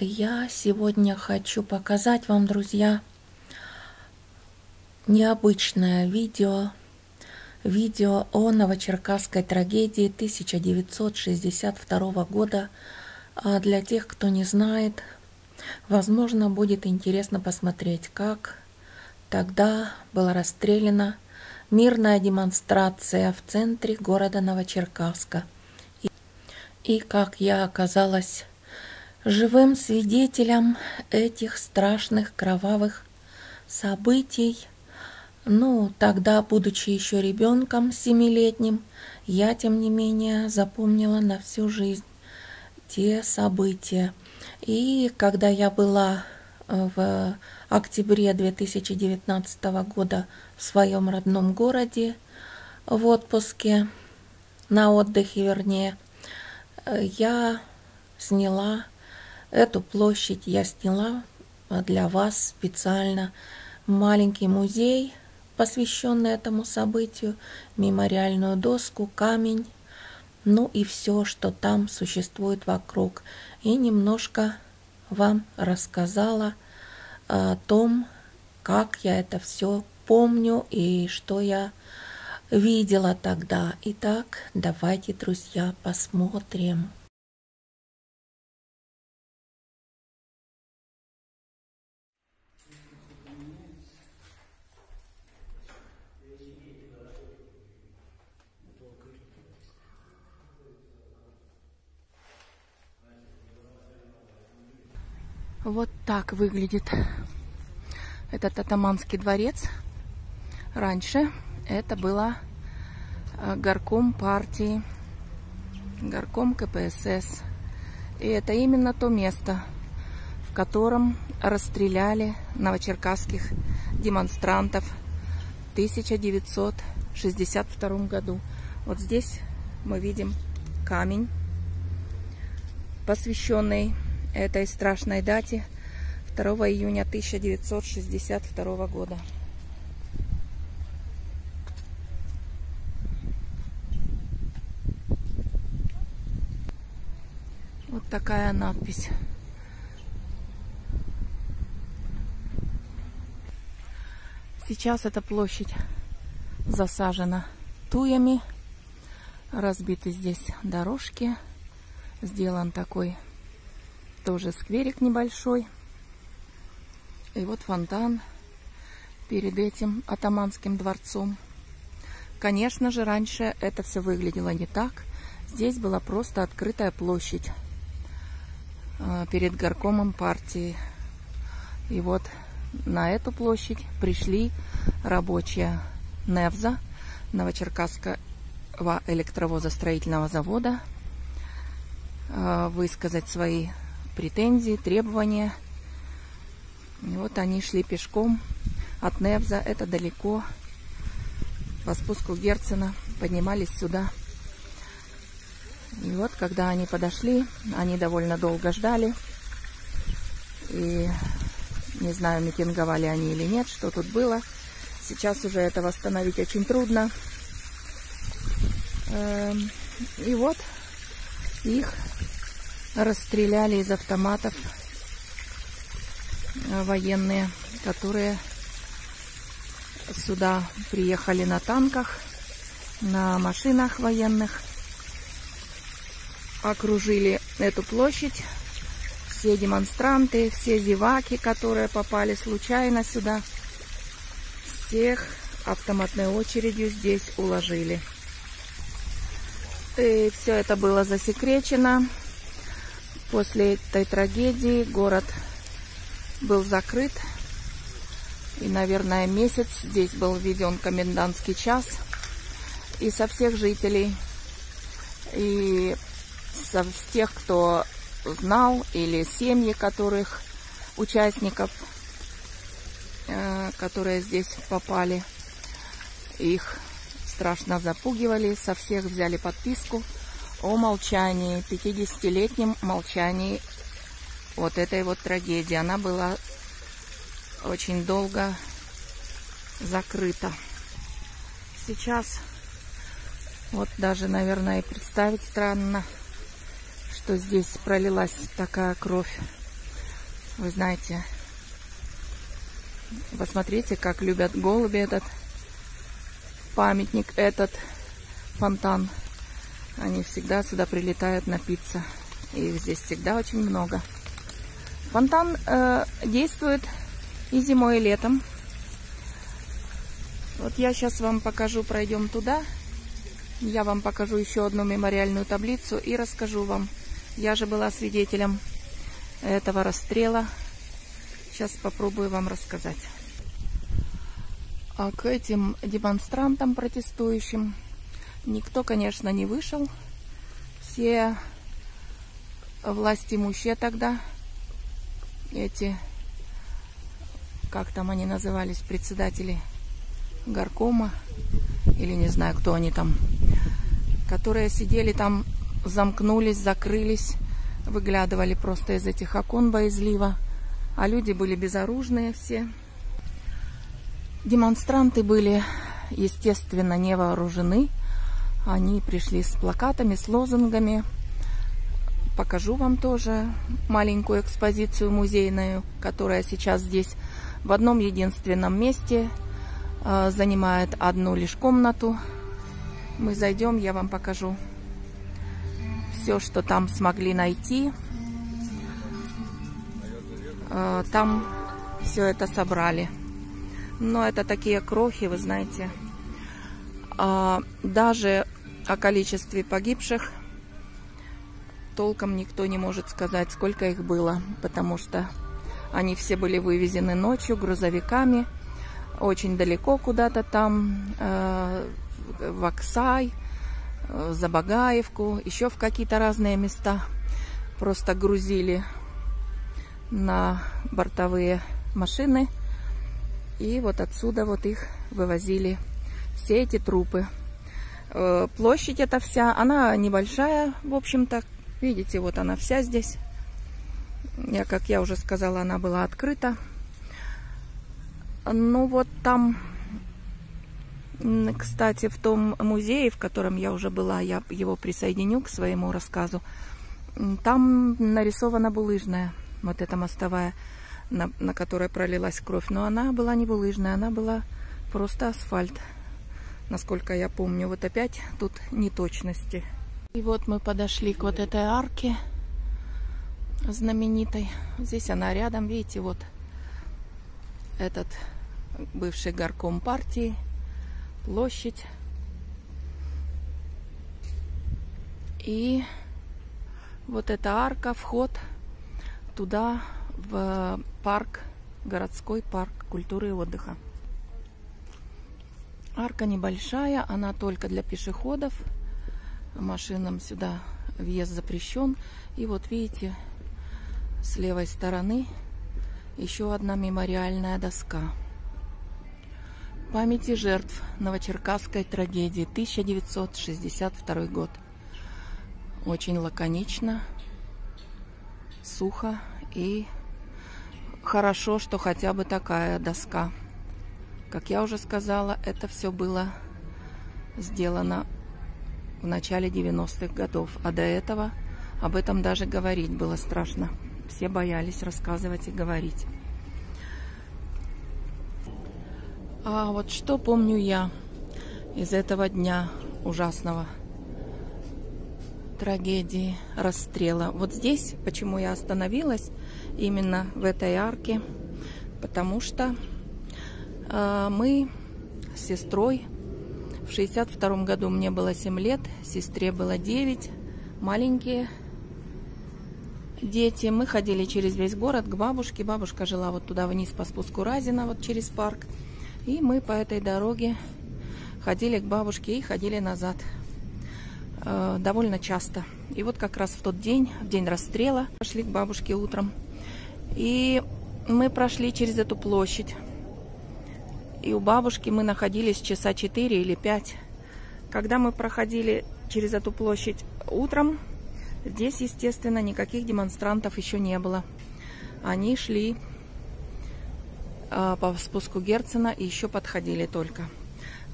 Я сегодня хочу показать вам, друзья, необычное видео. Видео о новочеркасской трагедии 1962 года. А для тех, кто не знает, возможно, будет интересно посмотреть, как тогда была расстреляна мирная демонстрация в центре города Новочеркасска. И, и как я оказалась живым свидетелем этих страшных кровавых событий. Ну, тогда, будучи еще ребенком семилетним, я, тем не менее, запомнила на всю жизнь те события. И когда я была э, в октябре 2019 года в своем родном городе в отпуске, на отдыхе вернее, э, я сняла Эту площадь я сняла для вас специально. Маленький музей, посвященный этому событию, мемориальную доску, камень, ну и все, что там существует вокруг. И немножко вам рассказала о том, как я это все помню и что я видела тогда. Итак, давайте, друзья, посмотрим. Вот так выглядит этот атаманский дворец. Раньше это было э, горком партии, горком КПСС. И это именно то место, в котором расстреляли новочеркасских демонстрантов в 1962 году. Вот здесь мы видим камень, посвященный этой страшной дате 2 июня 1962 года. Вот такая надпись. Сейчас эта площадь засажена туями. Разбиты здесь дорожки. Сделан такой тоже скверик небольшой. И вот фонтан перед этим атаманским дворцом. Конечно же, раньше это все выглядело не так. Здесь была просто открытая площадь а, перед горкомом партии. И вот на эту площадь пришли рабочие НЕВЗа, Новочеркасского электровозостроительного завода, а, высказать свои претензии, требования. И вот они шли пешком от Невза, это далеко, по спуску Герцена, поднимались сюда. И вот, когда они подошли, они довольно долго ждали. И не знаю, митинговали они или нет, что тут было. Сейчас уже это восстановить очень трудно. Эм, и вот их расстреляли из автоматов э, военные, которые сюда приехали на танках, на машинах военных, окружили эту площадь. Все демонстранты, все зеваки, которые попали случайно сюда, всех автоматной очередью здесь уложили. И все это было засекречено. После этой трагедии город был закрыт. И, наверное, месяц здесь был введен комендантский час. И со всех жителей, и со тех, кто знал, или семьи которых, участников, э, которые здесь попали, их страшно запугивали, со всех взяли подписку – о молчании, 50-летнем молчании вот этой вот трагедии. Она была очень долго закрыта. Сейчас вот даже, наверное, и представить странно, что здесь пролилась такая кровь. Вы знаете, посмотрите, как любят голуби этот памятник, этот фонтан. Они всегда сюда прилетают напиться. И их здесь всегда очень много. Фонтан э, действует и зимой, и летом. Вот я сейчас вам покажу, пройдем туда. Я вам покажу еще одну мемориальную таблицу и расскажу вам. Я же была свидетелем этого расстрела. Сейчас попробую вам рассказать. А к этим демонстрантам протестующим никто, конечно, не вышел. Все власти имущие тогда, эти, как там они назывались, председатели горкома, или не знаю, кто они там, которые сидели там, замкнулись, закрылись, выглядывали просто из этих окон боязливо, а люди были безоружные все. Демонстранты были, естественно, не вооружены. Они пришли с плакатами, с лозунгами. Покажу вам тоже маленькую экспозицию музейную, которая сейчас здесь в одном единственном месте э, занимает одну лишь комнату. Мы зайдем, я вам покажу все, что там смогли найти. Э, там все это собрали. Но это такие крохи, вы знаете. А, даже о количестве погибших толком никто не может сказать, сколько их было, потому что они все были вывезены ночью грузовиками, очень далеко куда-то там, э, в Оксай, э, за Багаевку, еще в какие-то разные места. Просто грузили на бортовые машины и вот отсюда вот их вывозили, все эти трупы. Э, площадь эта вся, она небольшая, в общем-то. Видите, вот она вся здесь. Я, как я уже сказала, она была открыта. Ну вот там, кстати, в том музее, в котором я уже была, я его присоединю к своему рассказу, там нарисована булыжная, вот эта мостовая на, на которой пролилась кровь. Но она была не булыжная, она была просто асфальт. Насколько я помню, вот опять тут неточности. И вот мы подошли к вот этой арке знаменитой. Здесь она рядом, видите, вот этот бывший горком партии, площадь. И вот эта арка, вход туда в парк, городской парк культуры и отдыха. Арка небольшая, она только для пешеходов. Машинам сюда въезд запрещен. И вот видите, с левой стороны еще одна мемориальная доска. Памяти жертв Новочеркасской трагедии 1962 год. Очень лаконично, сухо и хорошо, что хотя бы такая доска. Как я уже сказала, это все было сделано в начале 90-х годов. А до этого об этом даже говорить было страшно. Все боялись рассказывать и говорить. А вот что помню я из этого дня ужасного трагедии расстрела. Вот здесь, почему я остановилась, именно в этой арке, потому что мы с сестрой в 62 году мне было 7 лет, сестре было 9, маленькие дети. Мы ходили через весь город к бабушке. Бабушка жила вот туда вниз по спуску Разина, вот через парк. И мы по этой дороге ходили к бабушке и ходили назад э, довольно часто. И вот как раз в тот день, в день расстрела, пошли к бабушке утром. И мы прошли через эту площадь. И у бабушки мы находились часа 4 или 5. Когда мы проходили через эту площадь утром, здесь, естественно, никаких демонстрантов еще не было. Они шли э, по спуску Герцена и еще подходили только.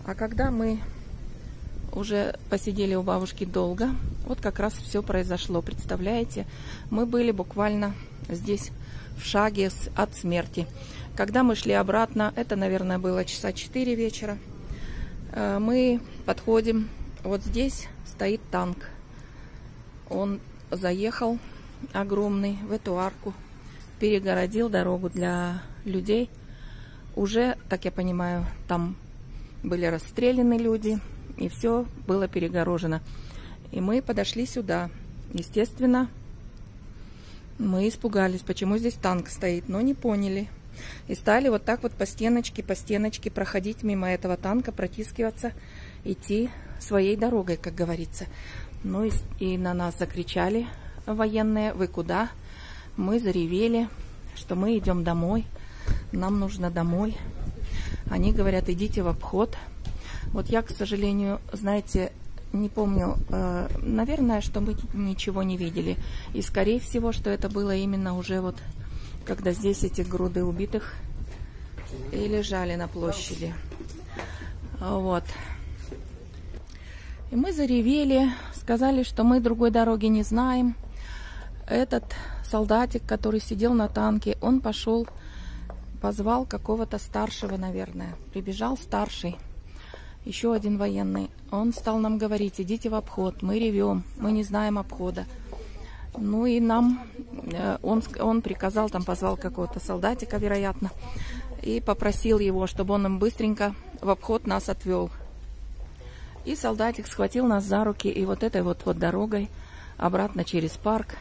А когда мы уже посидели у бабушки долго, вот как раз все произошло. Представляете, мы были буквально здесь в шаге от смерти. Когда мы шли обратно, это, наверное, было часа 4 вечера, э, мы подходим, вот здесь стоит танк. Он заехал огромный в эту арку, перегородил дорогу для людей. Уже, так я понимаю, там были расстреляны люди, и все было перегорожено. И мы подошли сюда. Естественно, мы испугались, почему здесь танк стоит, но не поняли. И стали вот так вот по стеночке, по стеночке проходить мимо этого танка, протискиваться, идти своей дорогой, как говорится. Ну и, и на нас закричали военные, вы куда? Мы заревели, что мы идем домой, нам нужно домой. Они говорят, идите в обход. Вот я, к сожалению, знаете, не помню, э, наверное, что мы ничего не видели. И, скорее всего, что это было именно уже вот, когда здесь эти груды убитых и лежали на площади. Вот. И мы заревели, сказали, что мы другой дороги не знаем. Этот солдатик, который сидел на танке, он пошел, позвал какого-то старшего, наверное. Прибежал старший, еще один военный. Он стал нам говорить, идите в обход, мы ревем, мы не знаем обхода. Ну и нам, э, он, он приказал, там позвал какого-то солдатика, вероятно, и попросил его, чтобы он нам быстренько в обход нас отвел. И солдатик схватил нас за руки и вот этой вот, вот дорогой обратно через парк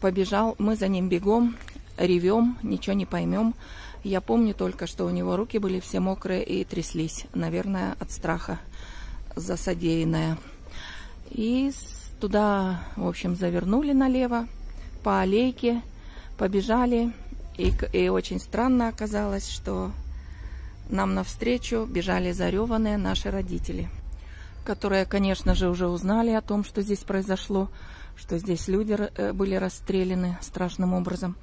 побежал. Мы за ним бегом, ревем, ничего не поймем. Я помню только, что у него руки были все мокрые и тряслись, наверное, от страха за содеянное. И туда, в общем, завернули налево по аллейке, побежали. И, и очень странно оказалось, что нам навстречу бежали зареванные наши родители которые, конечно же, уже узнали о том, что здесь произошло, что здесь люди э, были расстреляны страшным образом.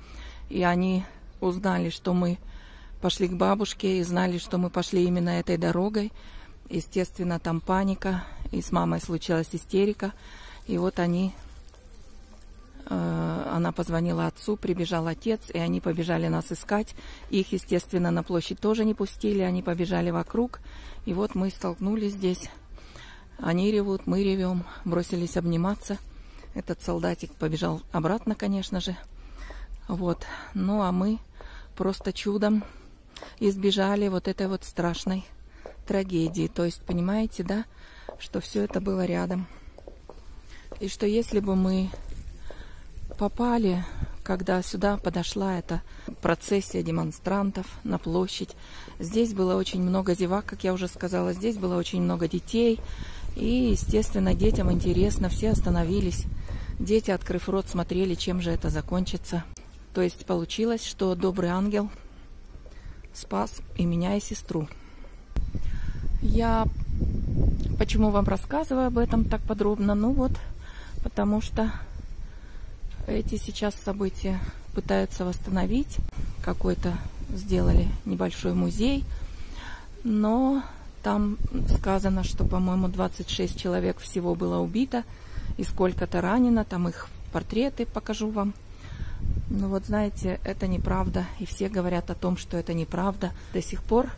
И они узнали, что мы пошли к бабушке и знали, что мы пошли именно этой дорогой. Естественно, там паника, и с мамой случилась истерика. И вот они, э, она позвонила отцу, прибежал отец, и они побежали нас искать. Их, естественно, на площадь тоже не пустили, они побежали вокруг. И вот мы столкнулись здесь они ревут, мы ревем, бросились обниматься. Этот солдатик побежал обратно, конечно же. Вот. Ну, а мы просто чудом избежали вот этой вот страшной трагедии. То есть, понимаете, да, что все это было рядом. И что если бы мы попали, когда сюда подошла эта процессия демонстрантов на площадь, здесь было очень много зевак, как я уже сказала, здесь было очень много детей, и, естественно, детям интересно, все остановились. Дети, открыв рот, смотрели, чем же это закончится. То есть получилось, что добрый ангел спас и меня, и сестру. Я почему вам рассказываю об этом так подробно? Ну вот, потому что эти сейчас события пытаются восстановить. Какой-то сделали небольшой музей, но там сказано, что, по-моему, 26 человек всего было убито и сколько-то ранено. Там их портреты покажу вам. Ну вот знаете, это неправда. И все говорят о том, что это неправда. До сих пор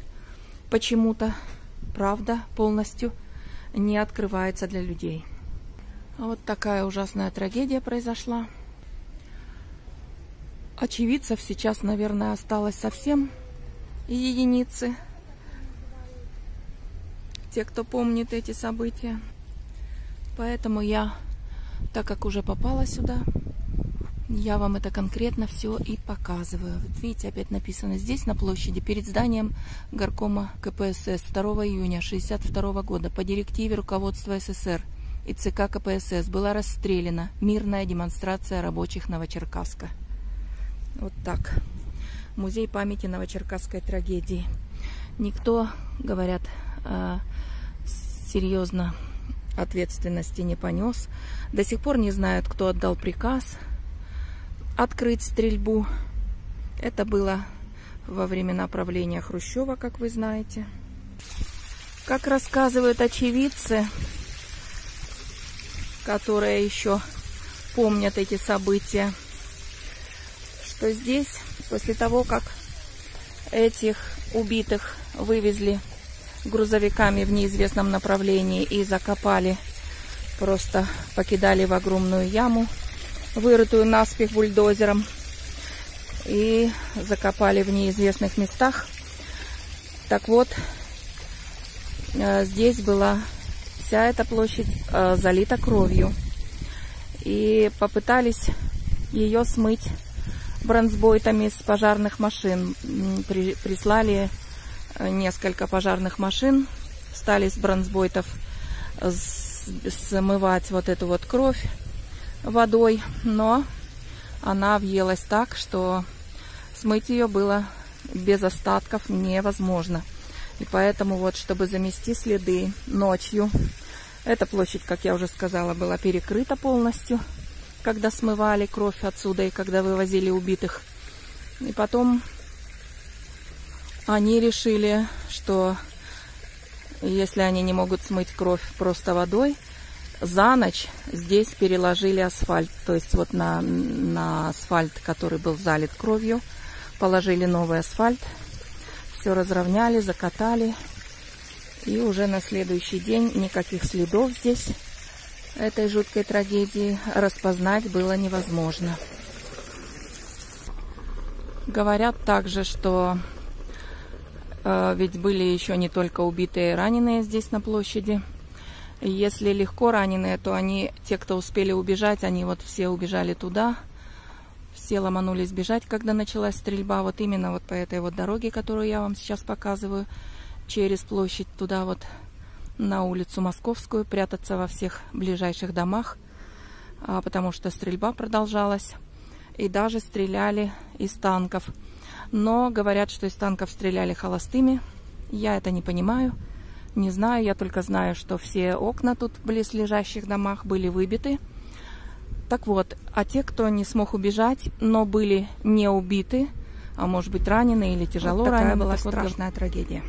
почему-то правда полностью не открывается для людей. Вот такая ужасная трагедия произошла. Очевидцев сейчас, наверное, осталось совсем единицы те, кто помнит эти события. Поэтому я, так как уже попала сюда, я вам это конкретно все и показываю. Вот видите, опять написано здесь, на площади, перед зданием горкома КПСС 2 июня 1962 года по директиве руководства СССР и ЦК КПСС была расстреляна мирная демонстрация рабочих Новочеркасска. Вот так. Музей памяти Новочеркасской трагедии. Никто, говорят, а, серьезно ответственности не понес. До сих пор не знают, кто отдал приказ открыть стрельбу. Это было во времена правления Хрущева, как вы знаете. Как рассказывают очевидцы, которые еще помнят эти события, что здесь, после того, как этих убитых вывезли грузовиками в неизвестном направлении и закопали, просто покидали в огромную яму, вырытую наспех бульдозером, и закопали в неизвестных местах. Так вот, э, здесь была вся эта площадь э, залита кровью. И попытались ее смыть бронзбойтами с пожарных машин. Прислали э, несколько пожарных машин, стали с бронзбойтов смывать вот эту вот кровь водой, но она въелась так, что смыть ее было без остатков невозможно. И поэтому вот, чтобы замести следы ночью, эта площадь, как я уже сказала, была перекрыта полностью, когда смывали кровь отсюда и когда вывозили убитых. И потом они решили, что если они не могут смыть кровь просто водой, за ночь здесь переложили асфальт. То есть вот на, на асфальт, который был залит кровью, положили новый асфальт. Все разровняли, закатали. И уже на следующий день никаких следов здесь этой жуткой трагедии распознать было невозможно. Говорят также, что э, ведь были еще не только убитые и раненые здесь на площади – если легко раненые, то они, те, кто успели убежать, они вот все убежали туда. Все ломанулись бежать, когда началась стрельба. Вот именно вот по этой вот дороге, которую я вам сейчас показываю, через площадь туда вот на улицу Московскую, прятаться во всех ближайших домах, а, потому что стрельба продолжалась. И даже стреляли из танков. Но говорят, что из танков стреляли холостыми. Я это не понимаю. Не знаю, я только знаю, что все окна тут в близлежащих домах были выбиты. Так вот, а те, кто не смог убежать, но были не убиты, а может быть ранены или тяжело вот такая ранены, была страшная вот... трагедия.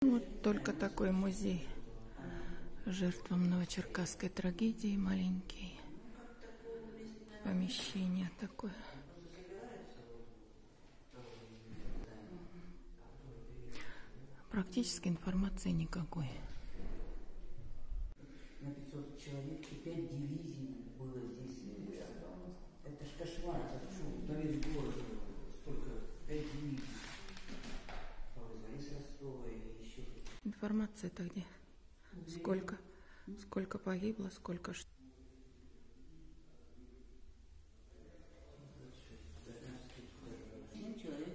Вот только такой музей жертвам новочеркасской трагедии маленький помещение такое. Практически информации никакой. На 500 человек и 5 дивизий было здесь. Это ж кошмар, это шум. На весь город столько, 5 дивизий. Из Ростова и еще. Информация-то где? Сколько? Сколько погибло, сколько что. человек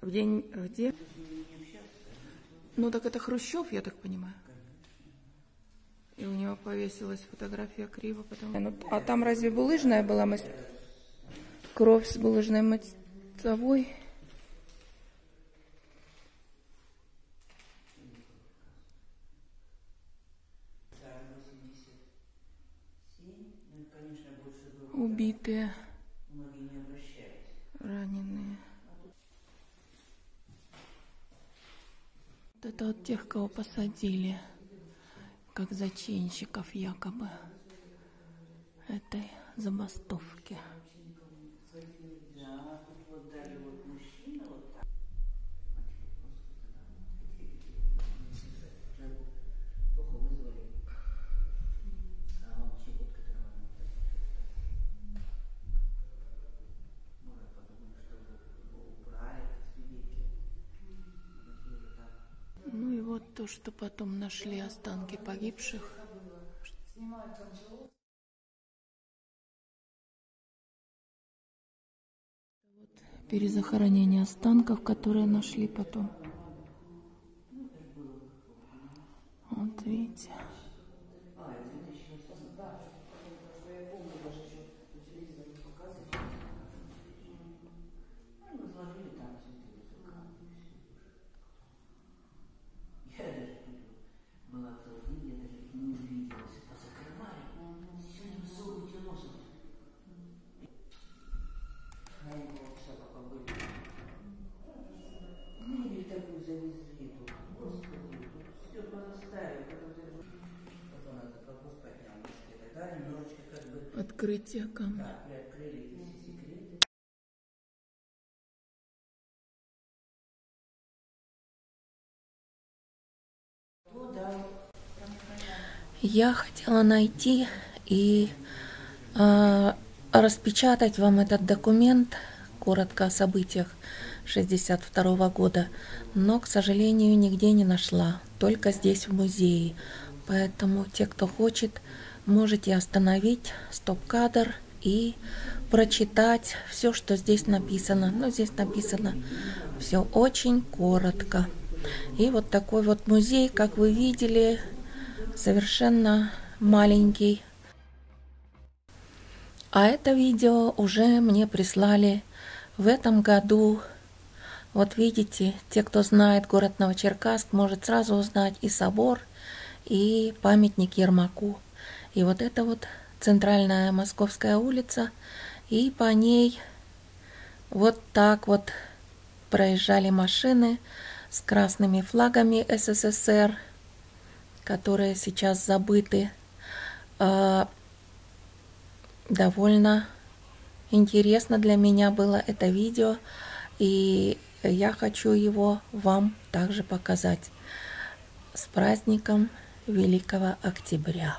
в день где? Ну так это Хрущев, я так понимаю. И у него повесилась фотография криво. Потом... Ну, а там разве булыжная была мас... кровь с булыжной мостовой? убитые, раненые. Вот это вот тех, кого посадили, как зачинщиков якобы этой забастовки. Вот то, что потом нашли останки погибших. Вот перезахоронение останков, которые нашли потом. Вот видите. Да, Я хотела найти и э, распечатать вам этот документ, коротко о событиях 62 года, но, к сожалению, нигде не нашла, только здесь в музее. Поэтому те, кто хочет, можете остановить стоп-кадр и прочитать все, что здесь написано. Ну, здесь написано все очень коротко. И вот такой вот музей, как вы видели, совершенно маленький. А это видео уже мне прислали в этом году. Вот видите, те, кто знает город Новочеркасск, может сразу узнать и собор, и памятник Ермаку. И вот это вот центральная Московская улица, и по ней вот так вот проезжали машины с красными флагами СССР, которые сейчас забыты. А, довольно интересно для меня было это видео, и я хочу его вам также показать. С праздником Великого Октября!